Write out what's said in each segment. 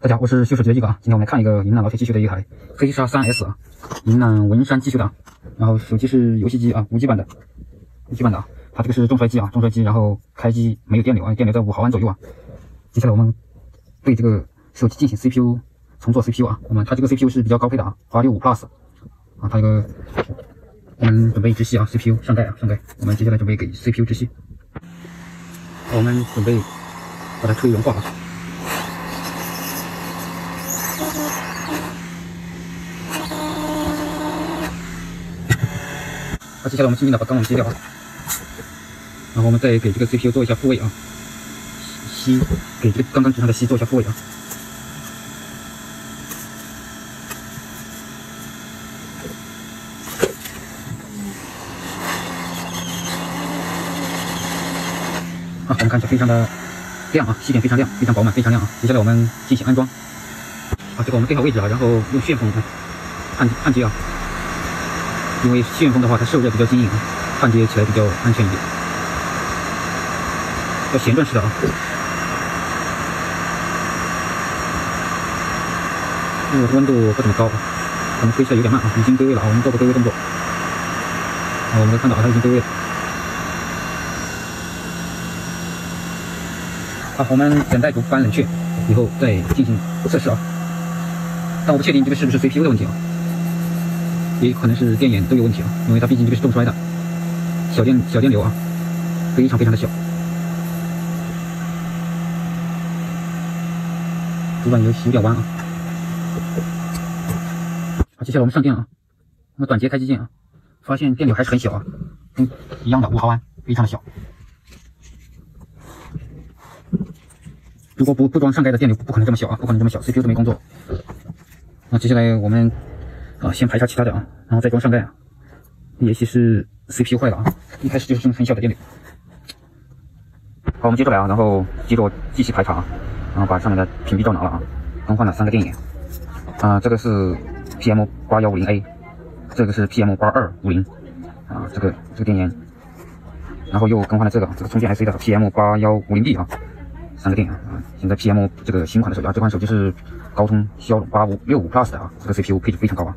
大家好，我是修手机的一个啊。今天我们来看一个云南老铁机修的一台黑鲨三 S 啊，云南文山机修的。然后手机是游戏机啊，五 G 版的，五 G 版的啊。它这个是重摔机啊，重摔机。然后开机没有电流啊，电流在五毫安左右啊。接下来我们对这个手机进行 CPU 重做 CPU 啊。我们它这个 CPU 是比较高配的啊，华六五 Plus 啊。它这个我们准备直系啊，CPU 上盖啊，上盖。我们接下来准备给 CPU 直系。我们准备把它吹融化啊。好，接下来我们轻轻的把钢网揭掉啊，然后我们再给这个 CPU 做一下复位啊，吸给这个刚刚纸上的锡做一下复位啊。啊，我们看一下，非常的亮啊，吸点非常亮，非常饱满，非常亮啊。接下来我们进行安装，啊，这个我们对好位置啊，然后用旋风焊焊接啊。因为旋风的话，它受热比较均匀，焊接起来比较安全一点。要旋转式的啊，因为温度不怎么高，可能推起来有点慢啊。已经归位了啊，我们做个归位动作。啊，我们能看到啊它已经归位了。好，我们等待主板冷却以后再进行测试啊。但我不确定这个是不是 CPU 的问题啊。也可能是电眼都有问题啊，因为它毕竟这个是重摔的，小电小电流啊，非常非常的小。主板有有点弯啊。好，接下来我们上电啊，那么短接开机键啊，发现电流还是很小啊，跟一样的五毫安，非常的小。如果不不装上盖的电流，不可能这么小啊，不可能这么小，CPU 都没工作。那接下来我们。啊，先排查其他的啊，然后再装上盖啊。也许是 CPU 坏了啊，一开始就是这么很小的电流。好，我们接着来啊，然后接着继续排查啊，然后把上面的屏蔽罩拿了啊，更换了三个电眼。啊，这个是 PM 八幺五零 A，这个是 PM 八二五零啊，这个这个电眼，然后又更换了这个这个充电 IC 的 PM 八幺五零 B 啊，三个电眼啊。现在 PM 这个新款的手机啊，这款手机是高通骁龙八五六五 Plus 的啊，这个 CPU 配置非常高啊。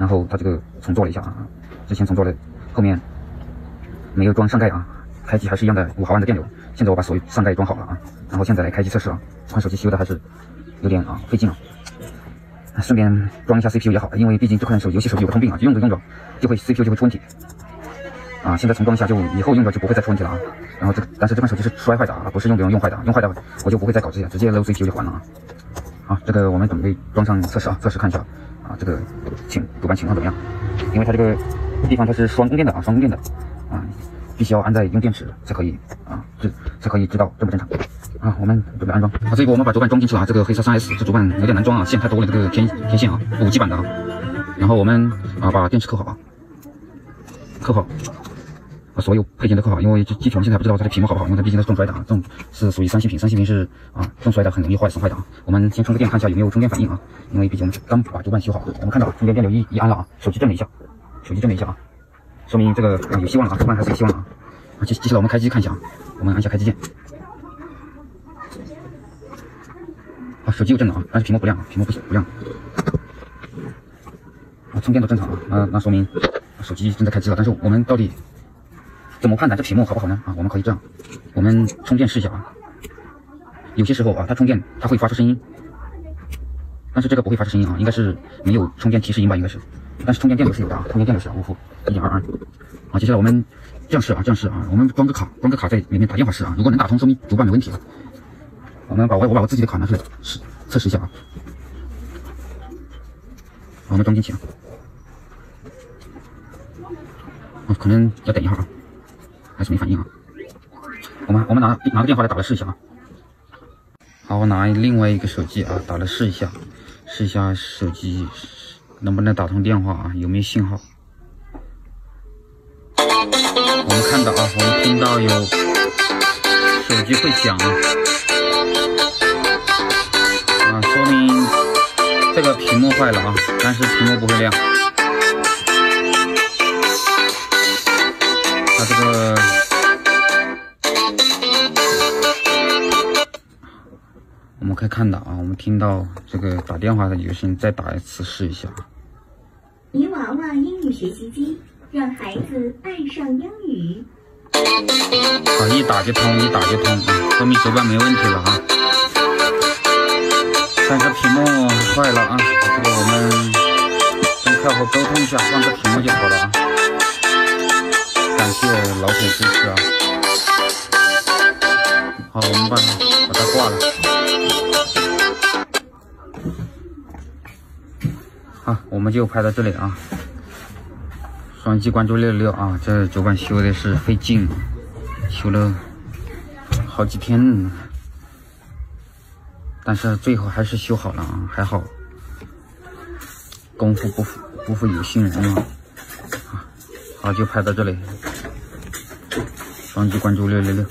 然后它这个重做了一下啊，之前重做了，后面没有装上盖啊，开机还是一样的五毫安的电流。现在我把所有上盖装好了啊，然后现在来开机测试啊。这款手机修的还是有点啊费劲啊，顺便装一下 CPU 也好，因为毕竟这款手游戏手机有个通病啊，用着用着就会 CPU 就会出问题啊。现在重装一下，就以后用着就不会再出问题了啊。然后这个，但是这款手机是摔坏的啊，不是用别人用坏的，用坏的我就不会再搞这些，直接搂 CPU 就还了啊。好，这个我们准备装上测试啊，测试看一下。啊，这个情主板情况怎么样？因为它这个地方它是双供电的啊，双供电的啊，必须要安在用电池才可以啊，这才可以知道正不正常啊。我们准备安装啊，这一步我们把主板装进去了啊。这个黑色三 S 这主板有点难装啊，线太多了，这个天天线啊，五 G 版的啊。然后我们啊把电池扣好啊，扣好。所有配件都扣好，因为具体我们现在不知道它的屏幕好不好，因为它毕竟它是重摔的啊，这种是属于三星屏，三星屏是啊重摔的，很容易坏损坏的啊。我们先充个电，看一下有没有充电反应啊，因为毕竟我们刚把主板修好，我们看到充电电流一一安了啊，手机震了一下，手机震了一下啊，说明这个啊有希望了啊，主板还是有希望了。啊，接接下来我们开机看一下啊，我们按下开机键，啊，手机又震了啊，但是屏幕不亮啊，屏幕不不亮，啊，充电都正常啊，那那说明手机正在开机了，但是我们到底？怎么判断这屏幕好不好呢？啊，我们可以这样，我们充电试一下啊。有些时候啊，它充电它会发出声音，但是这个不会发出声音啊，应该是没有充电提示音吧？应该是，但是充电电流是有的啊，充电电流是五伏一点二安。啊，接下来我们这样试啊，这样试啊，我们装个卡，装个卡在里面打电话试啊。如果能打通，说明主板没问题了。我们把我我把我自己的卡拿出来试测试一下啊。我们装进去啊。啊，可能要等一会儿啊。还是没反应啊！我们我们拿拿个电话来打来试一下啊。好，我拿另外一个手机啊，打来试一下，试一下手机能不能打通电话啊，有没有信号？我们看到啊，我们听到有手机会响啊，啊，说明这个屏幕坏了啊，但是屏幕不会亮。看看的啊，我们听到这个打电话的有声音，再打一次试一下。泥娃娃英语学习机，让孩子爱上英语。好，一打就通，一打就通啊，说明手感没问题了啊。但是屏幕坏了啊，这个我们跟客户沟通一下，换个屏幕就好了啊。感谢老铁支持啊。好，我们把它把它挂了。好，我们就拍到这里啊。双击关注六六六啊！这主板修的是费劲，修了好几天，但是最后还是修好了啊！还好，功夫不负不负有心人啊！好，就拍到这里，双击关注六六六。